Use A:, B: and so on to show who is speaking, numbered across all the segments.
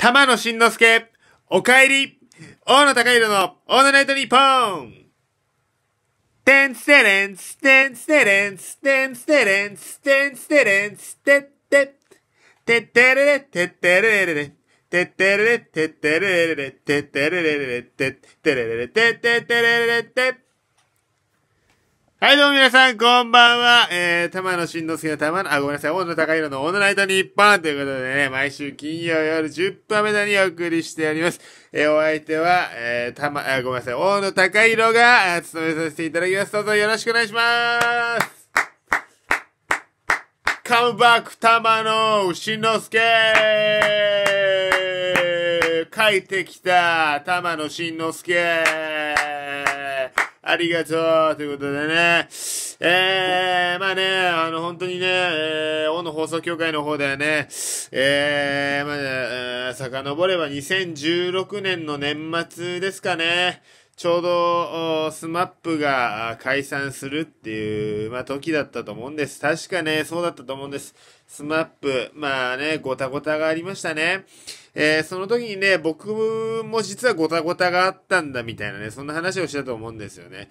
A: 玉野しんのすけ、おかえり、大野高弘のオールナイトニッポン。てんつてれんつ、てんつてれんつ、てんつてれんつ、てんつてれんつ、てって、てってれれ、てってれれれ、てってれれ、てってれれれ、てってれれれ、てってれれれ、てってってれれれ、てはい、どうも皆さん、こんばんは。えー、玉野しんのすけの玉の、あ、ごめんなさい、大野高弘のオールナイトニッポンということでね、毎週金曜夜10分目だにお送りしております。えー、お相手は、えー、玉、あ、ごめんなさい、大野高弘が、あ務めさせていただきます。どうぞよろしくお願いします。カムバック玉野しんのすけ帰ってきた玉野しんのすけありがとうということでね。えー、まあね、あの、本当にね、えー、大野放送協会の方ではね、えー、まあね、遡れば2016年の年末ですかね。ちょうど、スマップが解散するっていう、まあ、時だったと思うんです。確かね、そうだったと思うんです。スマップ、まあね、ごたごたがありましたね。えー、その時にね、僕も実はごたごたがあったんだみたいなね、そんな話をしたと思うんですよね。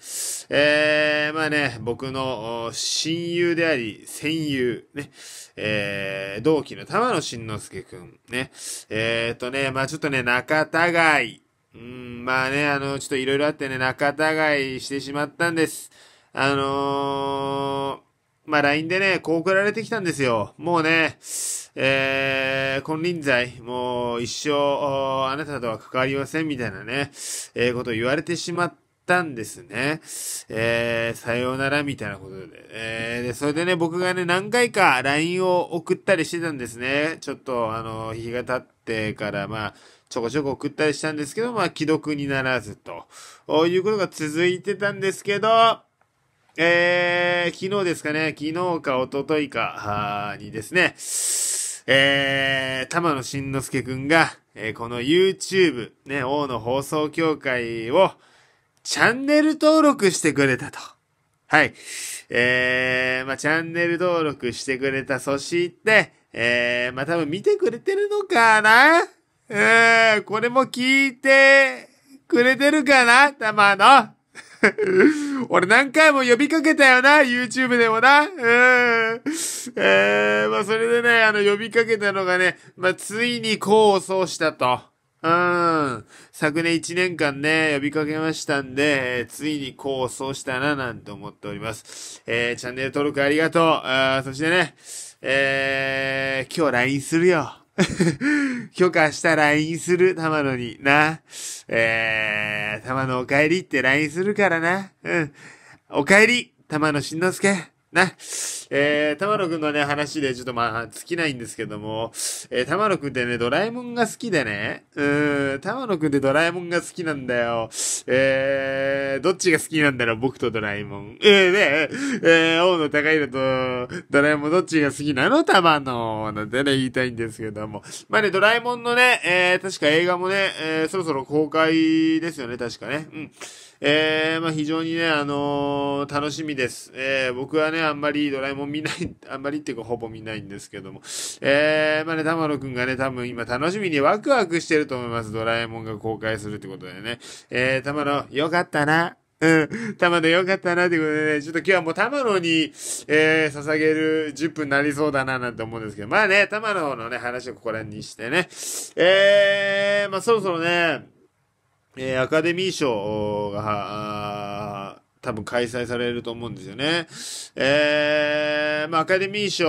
A: えー、まあね、僕の親友であり、戦友、ね、えー、同期の玉野慎之介くん、ね、えーとね、まあちょっとね、仲違い、うん、まあね、あの、ちょっといろいろあってね、仲違いしてしまったんです。あのー、まあ LINE でね、こう送られてきたんですよ。もうね、えー、金輪際、もう一生、あなたとは関わりませんみたいなね、えー、ことを言われてしまったんですね。えー、さようならみたいなことで。えー、で、それでね、僕がね、何回か LINE を送ったりしてたんですね。ちょっと、あの、日が経ってから、まあ、ちょこちょこ送ったりしたんですけど、まあ、既読にならずと、いうことが続いてたんですけど、えー、昨日ですかね、昨日か一昨日か、にですね、えー、玉野慎之介くんが、えー、この YouTube、ね、王の放送協会を、チャンネル登録してくれたと。はい。えー、まあ、チャンネル登録してくれた。そして、えー、まあ、多分見てくれてるのかな？えー、これも聞いてくれてるかな？玉野。俺何回も呼びかけたよな、YouTube でもな。うん。えー、まあそれでね、あの呼びかけたのがね、まあついに功を奏したと。うん。昨年1年間ね、呼びかけましたんで、えーついに功を奏したな、なんて思っております。えー、チャンネル登録ありがとう。あそしてね、えー、今日 LINE するよ。許可した LINE する、玉野にな。えー、玉野お帰りって LINE するからな。うん。お帰り、玉野しんのすけ。な。えー、玉野くんのね、話でちょっとまあ、尽きないんですけども、えー、玉野くんってね、ドラえもんが好きでね、うーん、玉野くんってドラえもんが好きなんだよ。えー、どっちが好きなんだろう、僕とドラえもん。えー、ね、えー、大野高弘とドラえもんどっちが好きなの？玉野なんてね、言いたいんですけども。まあね、ドラえもんのね、えー、確か映画もね、えー、そろそろ公開ですよね、確かね。うん。えー、まあ非常にね、あのー楽しみです。えー、僕はね、あんまりドラえもん見ない、あんまりっていうかほぼ見ないんですけども。えー、まあね、玉野くんがね、多分今楽しみにワクワクしてると思います。ドラえもんが公開するってことでね。えー、玉野、よかったな。うん。玉野よかったなってことでね、ちょっと今日はもう玉野に、えー、捧げる10分になりそうだななんて思うんですけど、まあね、玉野のね、話をここら辺にしてね。えー、まあそろそろね、えーアカデミー賞が、多分開催されると思うんですよね。えー、まあ、アカデミー賞、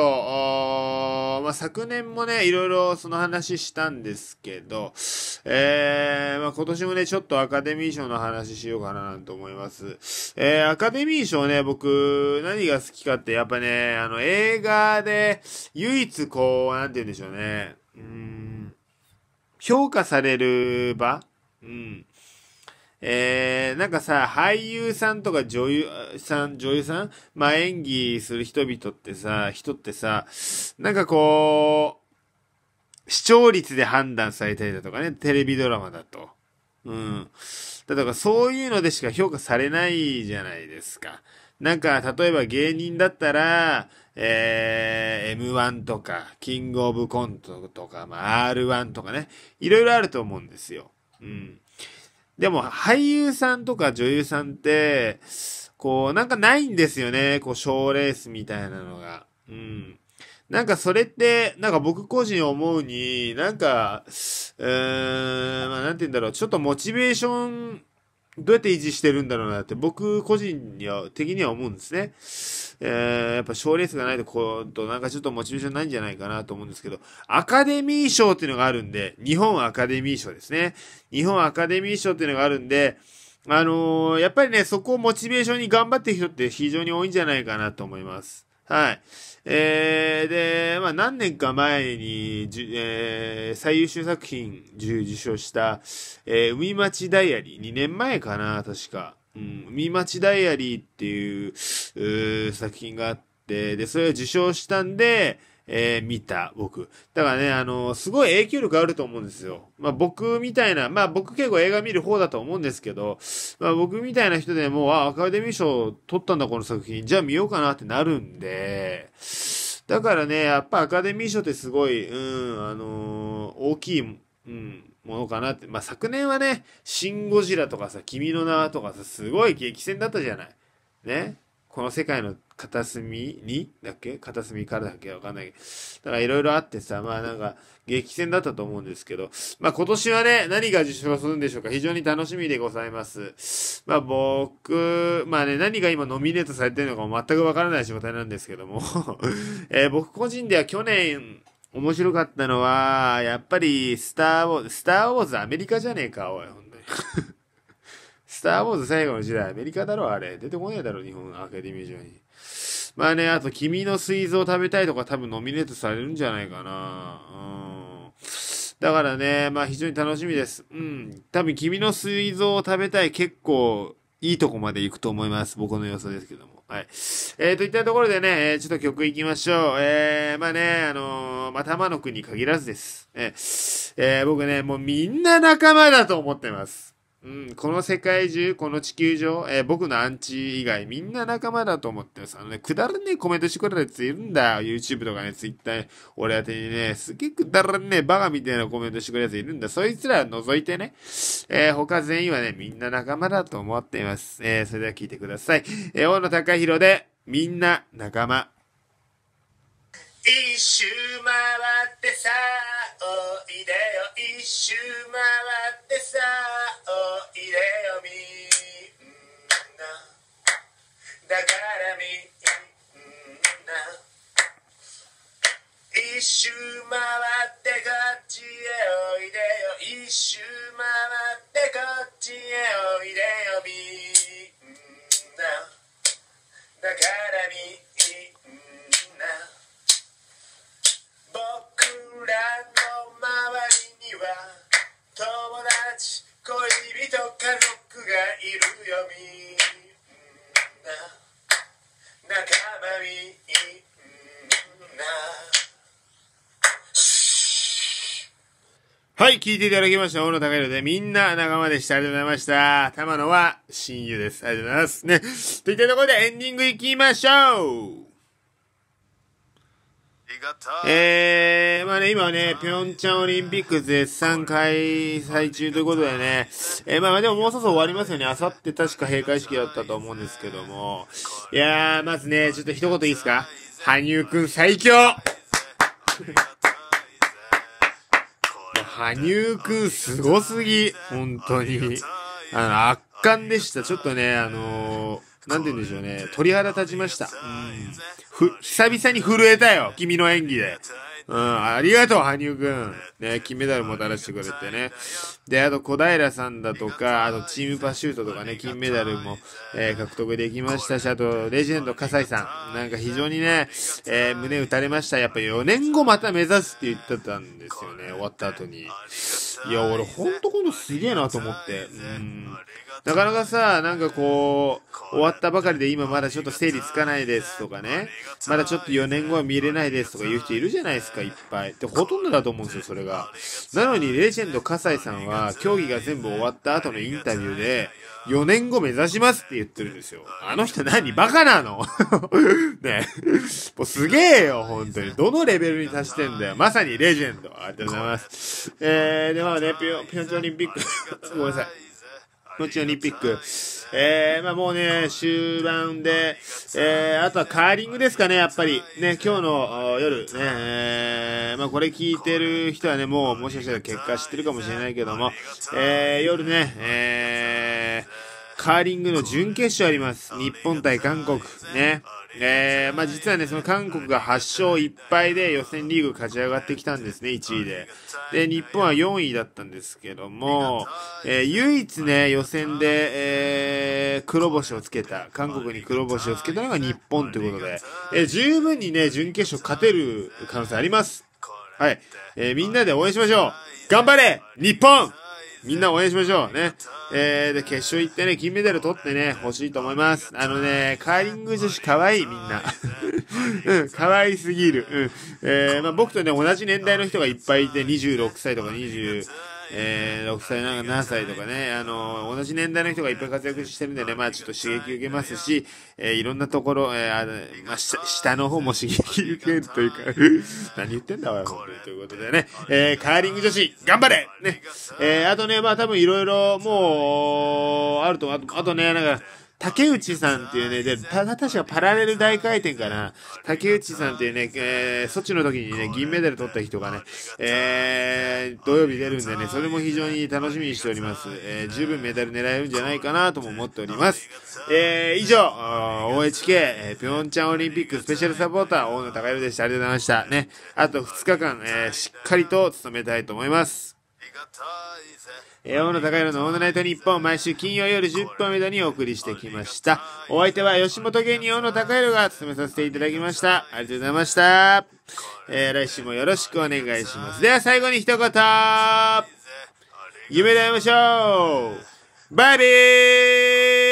A: まあ、昨年もね、いろいろその話したんですけど、えー、まあ、今年もね、ちょっとアカデミー賞の話しようかななんて思います。えー、アカデミー賞ね、僕、何が好きかって、やっぱね、あの、映画で、唯一こう、なんて言うんでしょうね、うん、評価される場？うん。えー、なんかさ、俳優さんとか女優さん、女優さんまあ、演技する人々ってさ、人ってさ、なんかこう、視聴率で判断されたりだとかね、テレビドラマだと。うん。だからそういうのでしか評価されないじゃないですか。なんか、例えば芸人だったら、えー、M1 とか、キングオブコントとか、まあ、R1 とかね、いろいろあると思うんですよ。うん。でも、俳優さんとか女優さんって、こう、なんかないんですよね。こう、賞レースみたいなのが。うん。なんかそれって、なんか僕個人思うに、なんか、うーん、まあなんて言うんだろう、ちょっとモチベーション、どうやって維持してるんだろうなって僕個人には、的には思うんですね。えー、やっぱ賞レースがないと、こう、となんかちょっとモチベーションないんじゃないかなと思うんですけど、アカデミー賞っていうのがあるんで、日本アカデミー賞ですね。日本アカデミー賞っていうのがあるんで、あのー、やっぱりね、そこをモチベーションに頑張ってる人って非常に多いんじゃないかなと思います。はい。えー、で、まあ何年か前に、じえー、最優秀作品受賞した、えー、海町ダイアリー、2年前かな、確か。うん、海町ダイアリーっていう、う作品があって、で、それを受賞したんで、えー、見た、僕。だからね、あのー、すごい影響力あると思うんですよ。まあ僕みたいな、まあ僕結構映画見る方だと思うんですけど、まあ僕みたいな人でも、あ、アカデミー賞取ったんだこの作品、じゃあ見ようかなってなるんで、だからね、やっぱアカデミー賞ってすごい、うん、あのー、大きい、うん、ものかなって。まあ昨年はね、シン・ゴジラとかさ、君の名とかさ、すごい激戦だったじゃない。ね。この世界の片隅にだっけ？片隅からだっけ？わかんないけど。だからいろいろあってさ、まあなんか、激戦だったと思うんですけど、まあ今年はね、何が受賞するんでしょうか？非常に楽しみでございます。まあ僕、まあね、何が今ノミネートされてるのかも全くわからない状態なんですけども、えー、僕個人では去年、面白かったのは、やっぱり、スターウォーズ、スターウォーズアメリカじゃねえか、おい、ほんとに。スターウォーズ最後の時代、アメリカだろ、あれ。出てこねえだろ、日本アカデミー上に。まあね、あと、君の水蔵食べたいとか多分ノミネートされるんじゃないかな。うん。だからね、まあ非常に楽しみです。うん。多分、君の水蔵を食べたい結構いいとこまで行くと思います。僕の予想ですけども。はい。えー、といったところでね、え、ちょっと曲行きましょう。えー、まあね、あのー、まあ、玉の国に限らずです。えー、えー、僕ね、もうみんな仲間だと思ってます。うん、この世界中、この地球上、えー、僕のアンチ以外みんな仲間だと思ってます。あのね、くだらねえコメントしてくれるやついるんだよ。YouTube とかね、Twitter、俺宛てにね、すげえくだらねえバカみたいなコメントしてくれるやついるんだ。そいつら除いてね、えー、他全員はね、みんな仲間だと思っています。えー、それでは聞いてください。えー、大野隆弘で、みんな仲間。一周回ってさおいでよ一周回ってさ一周回ってこっちへおいでよ。一周回ってはい、聞いていただきました。大野高弘で、みんな仲間でした。ありがとうございました。玉野は親友です。ありがとうございます。ね。といったところでエンディングいきましょうえー、まあね、今ね、ピョンチャンオリンピック絶賛開催中ということでね、えー、まあでももうそろそろ終わりますよね。あさって確か閉会式だったと思うんですけども。いやー、まずね、ちょっと一言いいですか？羽生くん最強羽生くんすごすぎ。本当に。あの、圧巻でした。ちょっとね、あのー、なんて言うんでしょうね。鳥肌立ちました。うん。ふ、久々に震えたよ。君の演技で。うん、ありがとう、羽生くん。ね、金メダルもたらしてくれてね。で、あと、小平さんだとか、あと、チームパシュートとかね、金メダルも、えー、獲得できましたし、あと、レジェンド、笠井さん。なんか非常にね、えー、胸打たれました。やっぱ4年後また目指すって言ってたんですよね、終わった後に。いや、俺ほんとこのすげえなと思って。うん。なかなかさ、なんかこう、終わったばかりで今まだちょっと整理つかないですとかね、まだちょっと4年後は見れないですとか言う人いるじゃないですか、いっぱい。で、ほとんどだと思うんですよ、それが。なのに、レジェンド葛西さんは、競技が全部終わった後のインタビューで、4年後目指しますって言ってるんですよ。あの人何バカなの？ねもうすげえよ、本当に。どのレベルに達してんだよ。まさにレジェンド。ありがとうございます。えー、で、まあね、ピョン、ピョンチョンオリンピックごめんなさい。ピョンチョンオリンピック。えー、まあもうね、終盤で、えー、あとはカーリングですかね、やっぱり。ね、今日の夜、ね、えー、まあこれ聞いてる人はね、もうもしかしたら結果知ってるかもしれないけども、えー、夜ね、えー、カーリングの準決勝あります。日本対韓国。ね。えー、まあ実はね、その韓国が8勝1敗で予選リーグ勝ち上がってきたんですね、1位で。で、日本は4位だったんですけども、えー、唯一ね、予選で、えー、黒星をつけた、韓国に黒星をつけたのが日本ということで、えー、十分にね、準決勝勝てる可能性あります。はい。えー、みんなで応援しましょう頑張れ日本みんな応援しましょうね。えー、で、決勝行ってね、金メダル取ってね、欲しいと思います。あのね、カーリング女子可愛い、みんな。うん、可愛すぎる。うん。えー、まあ僕とね、同じ年代の人がいっぱいいて、26歳とか20、えー、6歳なんか7歳とかね、あの、同じ年代の人がいっぱい活躍してるんでね、まあちょっと刺激受けますし、えー、いろんなところ、えー、あの、まあ下の方も刺激受けるというか 何言ってんだわ、本当に。ということでね、えー、カーリング女子、頑張れね、えー、あとね、まあ多分いろいろもう、あると、あと、あとね、なんか、竹内さんっていうね、で、ただ、確かパラレル大回転かな。竹内さんっていうね、えー、ソチの時にね、銀メダル取った人がね、えー、土曜日出るんでね、それも非常に楽しみにしております。えー、十分メダル狙えるんじゃないかなとも思っております。えー、以上、OHK、えー、ピョンチャンオリンピックスペシャルサポーター、大野隆弘でした。ありがとうございました。ね、あと2日間、えー、しっかりと務めたいと思います。え、大野高弘のオールナイトニッポン毎週金曜夜10分目にお送りしてきました。お相手は吉本芸人大野高弘が務めさせていただきました。ありがとうございました。えー、来週もよろしくお願いします。では最後に一言夢で会いましょうバイビー